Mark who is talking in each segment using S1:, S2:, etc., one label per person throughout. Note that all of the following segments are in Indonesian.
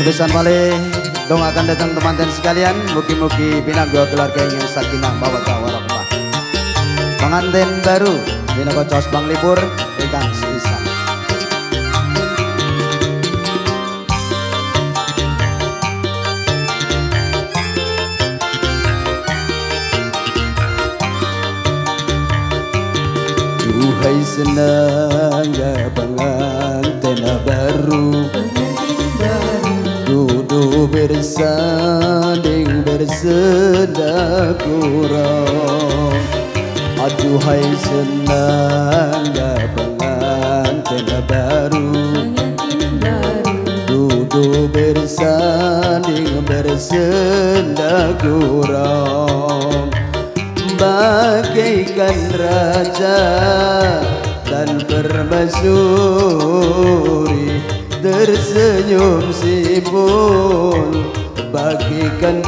S1: Sebesan malih dong akan datang teman-teman sekalian. Mugi-mugi pinanggo keluarga yang sakinah mawaddah warahmah Pengantin baru Minangka Cos Bang Libur Ikan Sebisan Duhai senangnya pengantin baru bersanding bersedak kurang Aduhai senangnya pengantin baru. Duduk bersanding bersedak kurang bagaikan raja dan permaisuri tersenyum pun. Bagaikan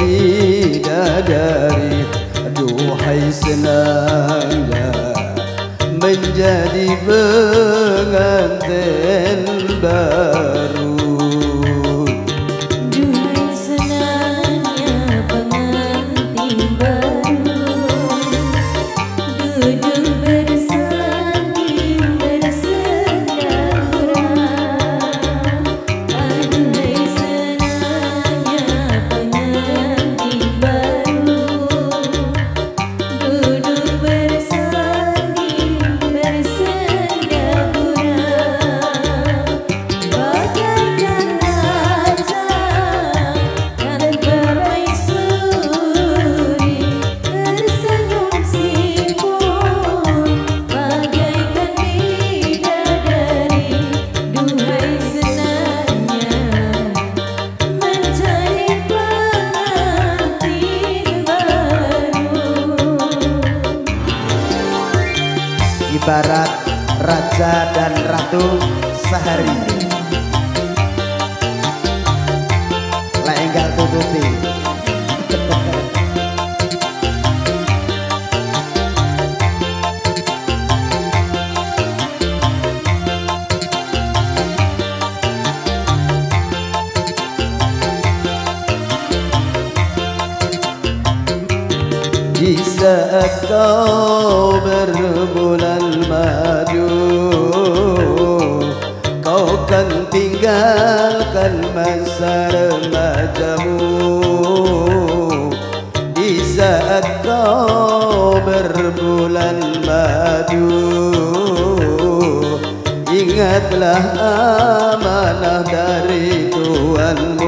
S1: Kau berbulan madu Kau kan tinggalkan masa remajamu Di saat kau berbulan madu Ingatlah amanah dari Tuhanmu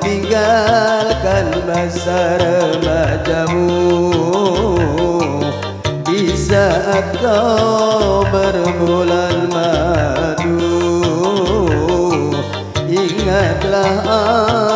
S1: tinggalkan masa remajamu di saat kau berbulan madu ingatlah aku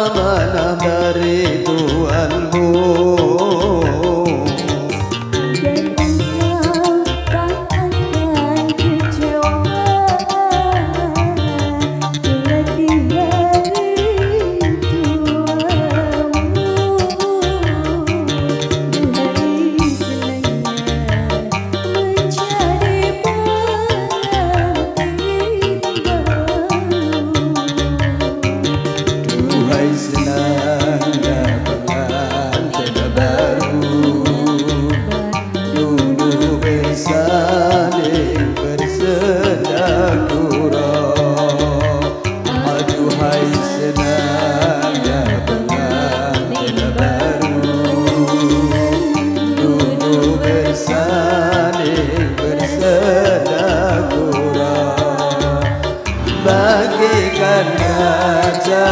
S1: berikan kaca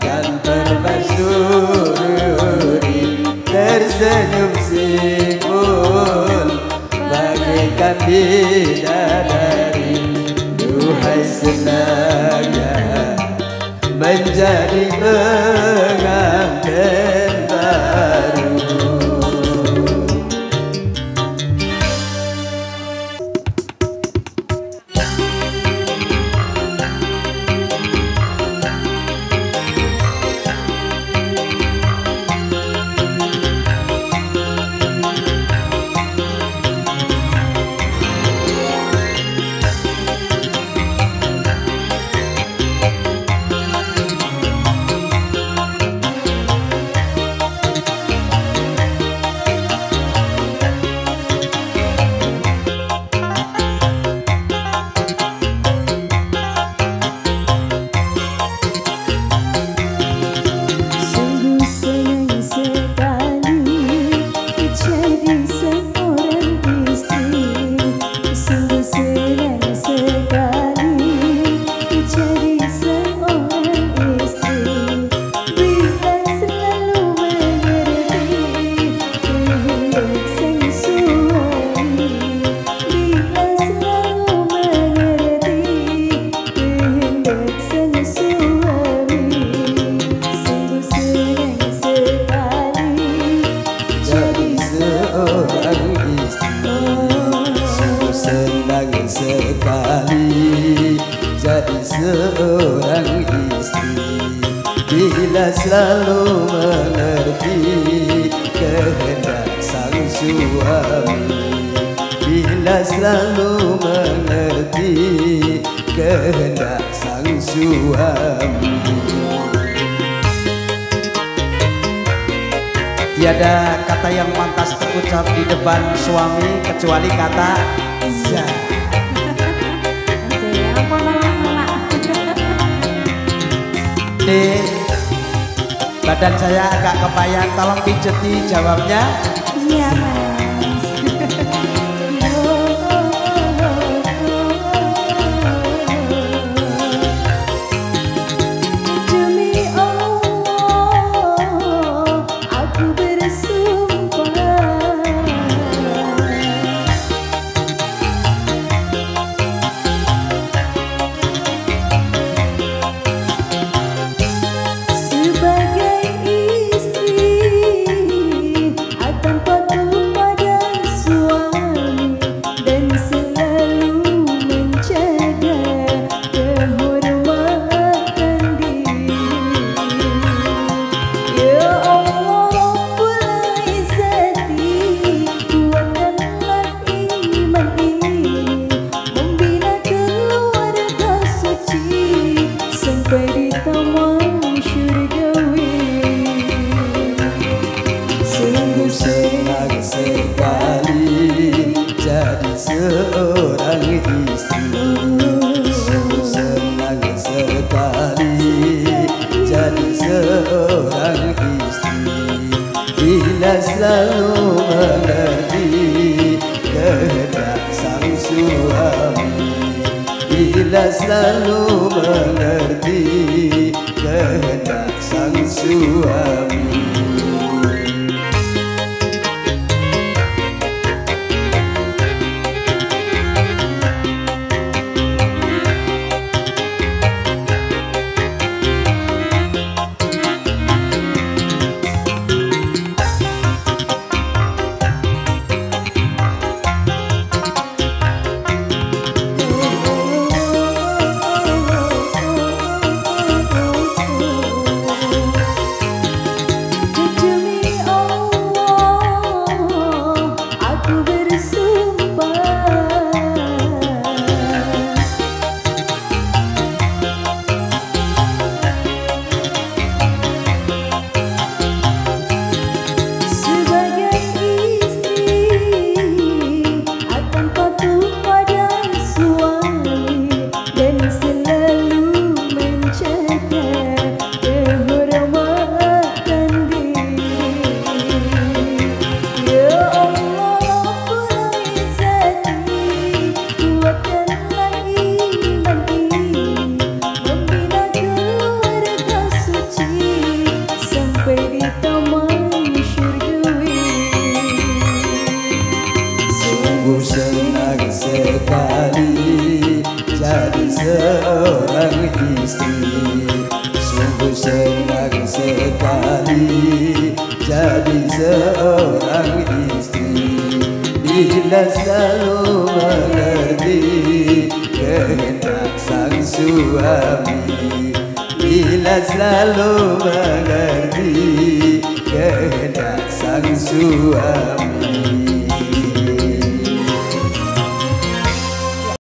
S2: dan
S1: permaisuri tersenyum sipun bagaikan bidadari duhai senaga menjadi pengantin
S2: suami Bila selalu mengerti kehendak sang suami
S1: Tiada kata yang pantas terucap di depan suami kecuali kata
S2: Zah
S1: Dek, badan saya agak kebayang, tolong pijeti jawabnya.
S2: Iya.
S1: You. Sekali jadi seorang istri. Bila selalu mengerti kehendak sang suami. Bila selalu mengerti kehendak sang suami